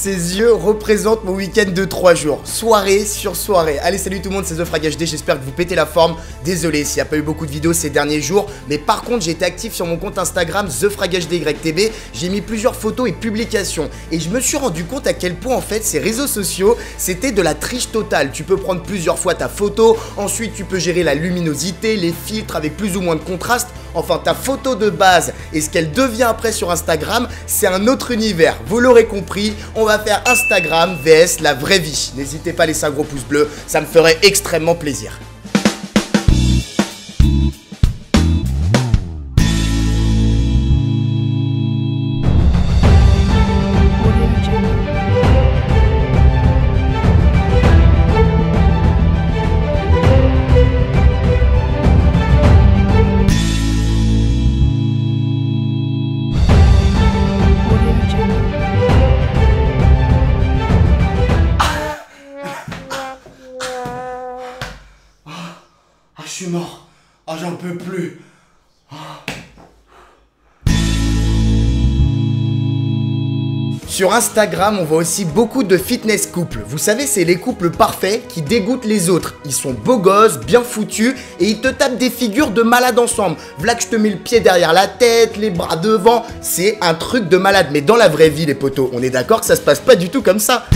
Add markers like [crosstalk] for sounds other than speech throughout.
Ces yeux représentent mon week-end de 3 jours, soirée sur soirée. Allez, salut tout le monde, c'est The j'espère que vous pétez la forme. Désolé s'il n'y a pas eu beaucoup de vidéos ces derniers jours, mais par contre, j'ai été actif sur mon compte Instagram TheFragHDYTB. J'ai mis plusieurs photos et publications et je me suis rendu compte à quel point en fait ces réseaux sociaux, c'était de la triche totale. Tu peux prendre plusieurs fois ta photo, ensuite tu peux gérer la luminosité, les filtres avec plus ou moins de contraste. Enfin, ta photo de base et ce qu'elle devient après sur Instagram, c'est un autre univers. Vous l'aurez compris, on va faire Instagram vs la vraie vie. N'hésitez pas à laisser un gros pouce bleu, ça me ferait extrêmement plaisir. Suis. Ah, j'en peux plus. Sur Instagram, on voit aussi beaucoup de fitness couples. Vous savez, c'est les couples parfaits qui dégoûtent les autres. Ils sont beaux gosses, bien foutus, et ils te tapent des figures de malades ensemble. V'là que je te mets le pied derrière la tête, les bras devant. C'est un truc de malade. Mais dans la vraie vie, les potos, on est d'accord que ça se passe pas du tout comme ça.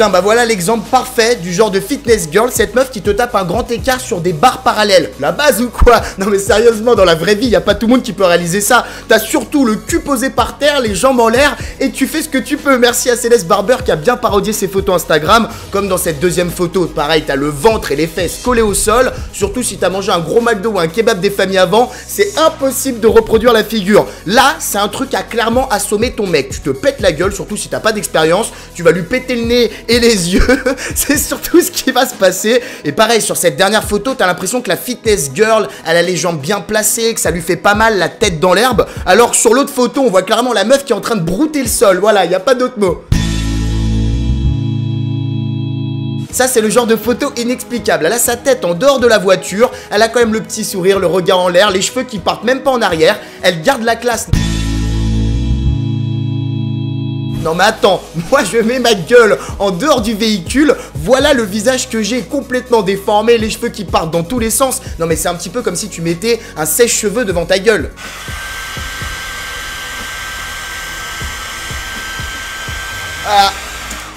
Tiens, bah voilà l'exemple parfait du genre de fitness girl, cette meuf qui te tape un grand écart sur des barres parallèles. La base ou quoi? Non mais sérieusement, dans la vraie vie, y a pas tout le monde qui peut réaliser ça. T'as surtout le cul posé par terre, les jambes en l'air, et tu fais ce que tu peux. Merci à Céleste Barber qui a bien parodié ses photos Instagram, comme dans cette deuxième photo. Pareil, t'as le ventre et les fesses collés au sol, surtout si t'as mangé un gros McDo ou un kebab des familles avant, c'est impossible de reproduire la figure. Là, c'est un truc à clairement assommer ton mec. Tu te pètes la gueule, surtout si t'as pas d'expérience, tu vas lui péter le nez et les yeux. [laughs] c'est surtout ce qui va se passer. Et pareil, sur cette dernière photo, t'as l'impression que la fitness girl, elle a les jambes bien placées, que ça lui fait pas mal la tête dans l'herbe. Alors sur l'autre photo, on voit clairement la meuf qui est en train de brouter le sol. Voilà, y a pas d'autre mot. Ça, c'est le genre de photo inexplicable. Elle a sa tête en dehors de la voiture, elle a quand même le petit sourire, le regard en l'air, les cheveux qui partent même pas en arrière, elle garde la classe. Non mais attends, [laughs] moi je mets ma gueule en dehors du véhicule, voilà le visage que j'ai complètement déformé, les cheveux qui partent dans tous les sens. Non mais c'est un petit peu comme si tu mettais un sèche-cheveux devant ta gueule. Ah,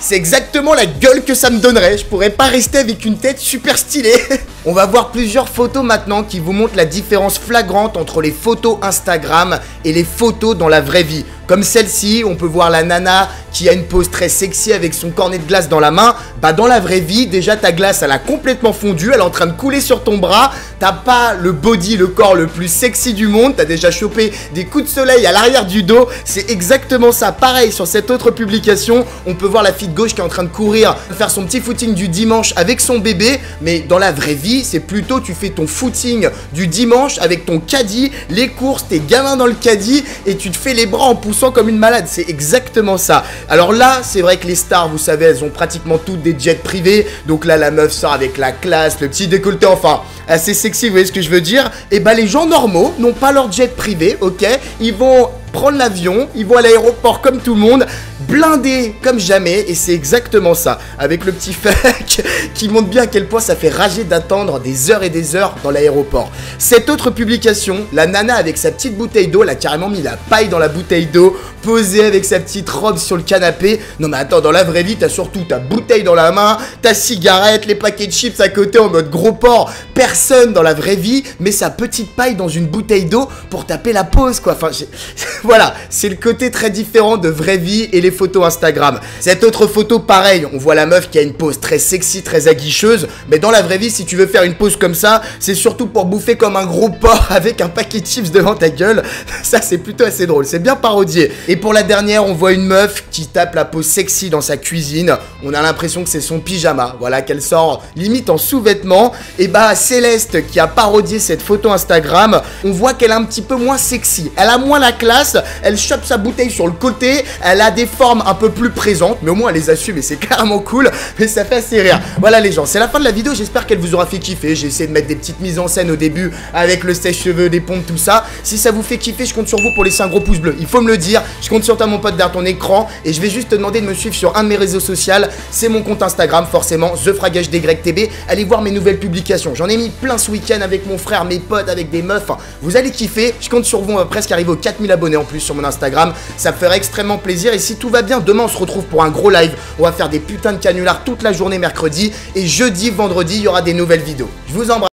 c'est exactement la gueule que ça me donnerait. Je pourrais pas rester avec une tête super stylée. [laughs] On va voir plusieurs photos maintenant qui vous montrent la différence flagrante entre les photos Instagram et les photos dans la vraie vie. Comme celle-ci, on peut voir la nana qui a une pose très sexy avec son cornet de glace dans la main. Bah dans la vraie vie, déjà ta glace elle a complètement fondu, elle est en train de couler sur ton bras. T'as pas le body, le corps le plus sexy du monde. T'as déjà chopé des coups de soleil à l'arrière du dos. C'est exactement ça. Pareil sur cette autre publication, on peut voir la fille de gauche qui est en train de courir, faire son petit footing du dimanche avec son bébé. Mais dans la vraie vie, c'est plutôt tu fais ton footing du dimanche avec ton caddie, les courses, tes gamins dans le caddie et tu te fais les bras en poussant comme une malade. C'est exactement ça. Alors là, c'est vrai que les stars, vous savez, elles ont pratiquement toutes des jets privés. Donc là, la meuf sort avec la classe, le petit décolleté, enfin, assez sexy, vous voyez ce que je veux dire Et bah, les gens normaux n'ont pas leur jet privé, ok? Ils vont prendre l'avion, ils vont à l'aéroport comme tout le monde, blindés comme jamais, et c'est exactement ça, avec le petit [laughs] fake qui montre bien à quel point ça fait rager d'attendre des heures et des heures dans l'aéroport. Cette autre publication, la nana avec sa petite bouteille d'eau, elle a carrément mis la paille dans la bouteille d'eau, posée avec sa petite robe sur le canapé. Non mais attends, dans la vraie vie, t'as surtout ta bouteille dans la main, ta cigarette, les paquets de chips à côté en mode gros porc. Personne dans la vraie vie met sa petite paille dans une bouteille d'eau pour taper la pause, quoi. Enfin, [laughs] voilà, c'est le côté très différent de vraie vie et les photos Instagram. Cette autre photo, pareil, on voit la meuf qui a une pose très sexy, très aguicheuse, mais dans la vraie vie, si tu veux faire une pose comme ça, c'est surtout pour bouffer comme un gros porc [laughs] avec un paquet de chips devant ta gueule. [laughs] Ça, c'est plutôt assez drôle, c'est bien parodié. Et pour la dernière, on voit une meuf qui tape la pose sexy dans sa cuisine. On a l'impression que c'est son pyjama, voilà, qu'elle sort limite en sous-vêtements. Et bah, Céleste qui a parodié cette photo Instagram, on voit qu'elle est un petit peu moins sexy. Elle a moins la classe, Elle chope sa bouteille sur le côté. Elle a des formes un peu plus présentes, mais au moins elle les assume et c'est [laughs] carrément cool. Mais ça fait assez rire. Voilà les gens, c'est la fin de la vidéo. J'espère qu'elle vous aura fait kiffer. J'ai essayé de mettre des petites mises en scène au début avec le sèche-cheveux, des pompes, tout ça. Si ça vous fait kiffer, je compte sur vous pour laisser un gros pouce bleu. Il faut me le dire. Je compte sur toi, mon pote, derrière ton écran. Et je vais juste te demander de me suivre sur un de mes réseaux sociaux. C'est mon compte Instagram, forcément, TheFragageDYTB. Allez voir mes nouvelles publications. J'en ai mis plein ce week-end avec mon frère, mes potes, avec des meufs. Vous allez kiffer. Je compte sur vous. On va presque arriver aux 4000 abonnés plus sur mon Instagram. Ça me ferait extrêmement plaisir. Et si tout va bien, demain, on se retrouve pour un gros live. On va faire des putains de canulars toute la journée mercredi. Et jeudi, vendredi, il y aura des nouvelles vidéos. Je vous embrasse.